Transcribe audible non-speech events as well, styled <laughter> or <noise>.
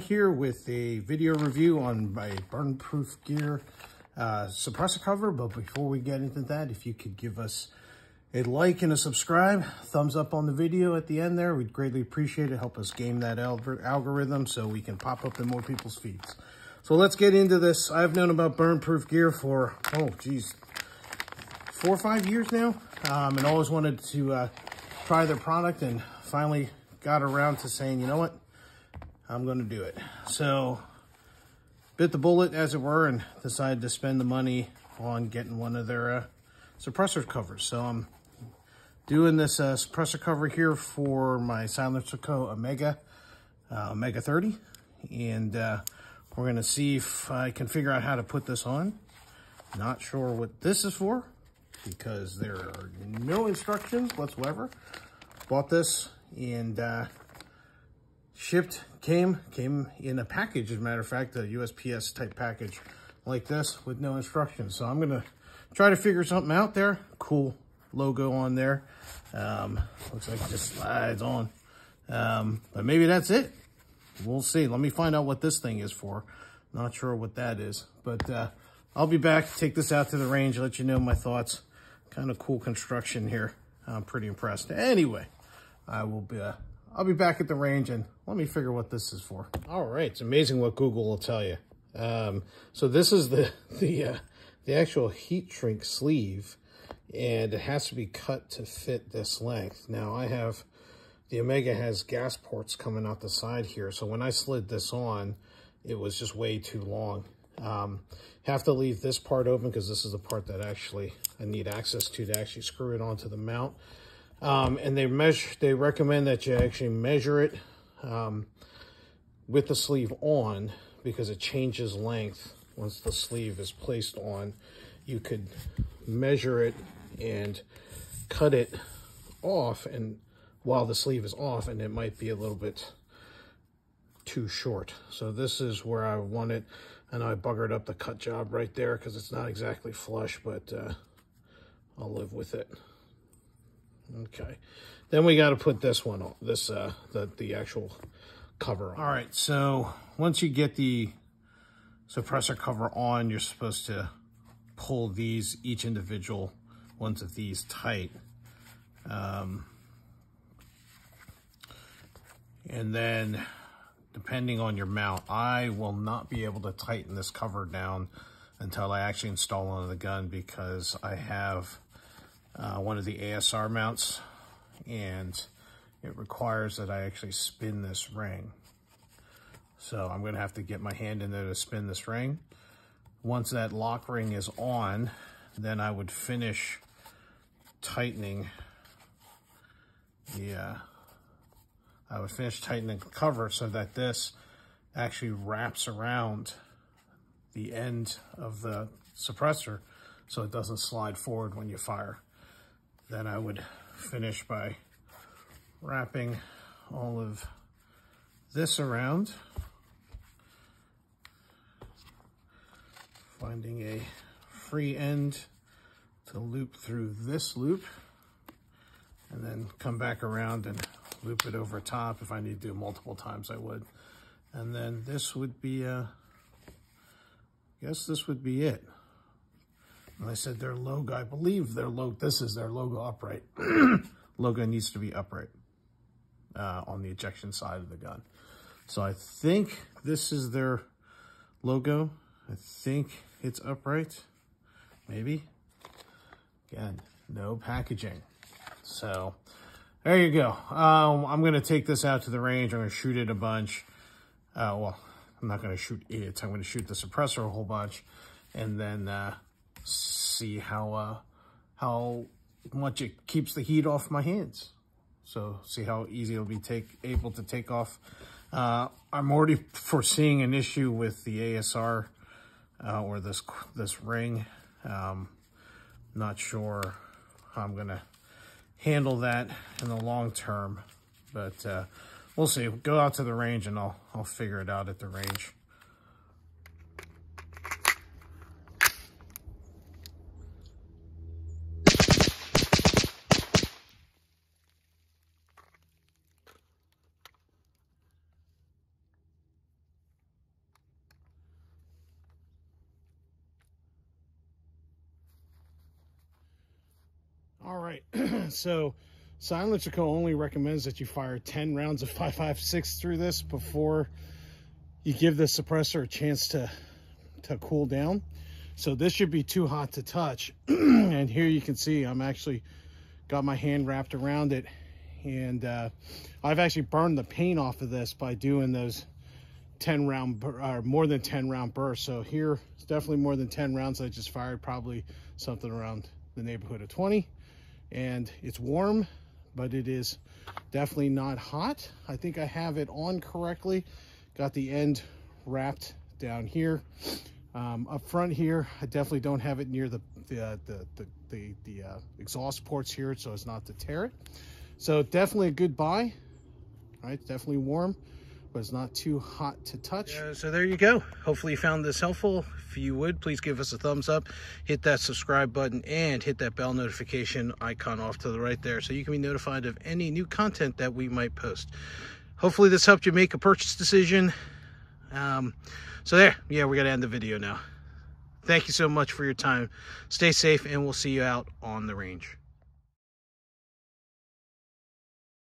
Here with a video review on my burn proof gear uh, suppressor cover. But before we get into that, if you could give us a like and a subscribe, thumbs up on the video at the end there, we'd greatly appreciate it. Help us game that algorithm so we can pop up in more people's feeds. So let's get into this. I've known about burn proof gear for, oh geez, four or five years now. Um, and always wanted to uh, try their product and finally got around to saying, you know what, I'm going to do it. So bit the bullet, as it were, and decided to spend the money on getting one of their uh, suppressor covers. So I'm doing this uh, suppressor cover here for my Silencer Co. Omega, uh, Omega 30. And uh, we're going to see if I can figure out how to put this on. Not sure what this is for because there are no instructions whatsoever. Bought this and uh, shipped, came, came in a package, as a matter of fact, a USPS type package like this with no instructions. So I'm gonna try to figure something out there. Cool logo on there. Um, looks like it just slides on. Um, but maybe that's it. We'll see. Let me find out what this thing is for. Not sure what that is, but uh, I'll be back, take this out to the range, let you know my thoughts. Kind of cool construction here. I'm pretty impressed. Anyway, I will be, uh, I'll be back at the range and let me figure what this is for. All right, it's amazing what Google will tell you. Um, so this is the <laughs> the uh, the actual heat shrink sleeve, and it has to be cut to fit this length. Now I have the Omega has gas ports coming out the side here, so when I slid this on, it was just way too long. Um, have to leave this part open because this is the part that actually I need access to to actually screw it onto the mount. Um, and they measure, they recommend that you actually measure it um, with the sleeve on because it changes length once the sleeve is placed on. You could measure it and cut it off and while the sleeve is off and it might be a little bit too short. So this is where I want it and I buggered up the cut job right there because it's not exactly flush, but uh, I'll live with it. Okay. Then we got to put this one on, this, uh, the, the actual cover on. All right. So once you get the suppressor cover on, you're supposed to pull these, each individual ones of these tight. Um, and then depending on your mount, I will not be able to tighten this cover down until I actually install on the gun because I have uh, one of the ASR mounts and it requires that I actually spin this ring. So I'm gonna have to get my hand in there to spin this ring. Once that lock ring is on, then I would finish tightening the, uh, I would finish tightening the cover so that this actually wraps around the end of the suppressor so it doesn't slide forward when you fire. Then I would finish by wrapping all of this around, finding a free end to loop through this loop, and then come back around and loop it over top. If I need to do multiple times, I would. And then this would be, uh, I guess this would be it. And I said their logo, I believe their logo, this is their logo upright. <clears throat> logo needs to be upright uh, on the ejection side of the gun. So I think this is their logo. I think it's upright, maybe. Again, no packaging. So there you go. Um, I'm going to take this out to the range. I'm going to shoot it a bunch. Uh, well, I'm not going to shoot it. I'm going to shoot the suppressor a whole bunch. And then uh, see how uh, how much it keeps the heat off my hands. So see how easy it'll be take able to take off. Uh, I'm already foreseeing an issue with the ASR uh, or this this ring. Um, not sure how I'm gonna handle that in the long term, but uh, we'll see. Go out to the range and I'll I'll figure it out at the range. Right, <clears throat> so Silencer only recommends that you fire 10 rounds of <laughs> 5.56 through this before you give the suppressor a chance to, to cool down. So this should be too hot to touch. <clears throat> and here you can see I'm actually got my hand wrapped around it. And uh, I've actually burned the paint off of this by doing those 10 round or more than 10 round bursts. So here it's definitely more than 10 rounds I just fired, probably something around the neighborhood of 20. And it's warm, but it is definitely not hot. I think I have it on correctly. Got the end wrapped down here. Um, up front here, I definitely don't have it near the the uh, the the, the, the uh, exhaust ports here, so as not to tear it. So definitely a good buy. All right, definitely warm, it's not too hot to touch. Uh, so there you go. Hopefully you found this helpful. If you would, please give us a thumbs up, hit that subscribe button, and hit that bell notification icon off to the right there so you can be notified of any new content that we might post. Hopefully this helped you make a purchase decision. Um, so there, yeah, we got to end the video now. Thank you so much for your time. Stay safe, and we'll see you out on the range.